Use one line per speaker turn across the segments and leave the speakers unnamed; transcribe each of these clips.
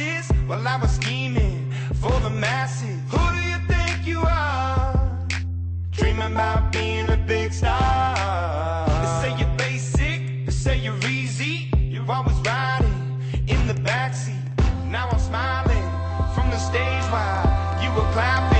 Classes while I was scheming for the masses. Who do you think you are? Dreaming about being a big star. They say you're basic, they say you're easy. You're always riding in the backseat. Now I'm smiling from the stage while you were clapping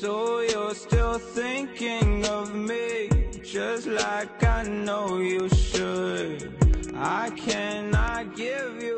So you're still thinking of me, just like I know you should. I cannot give you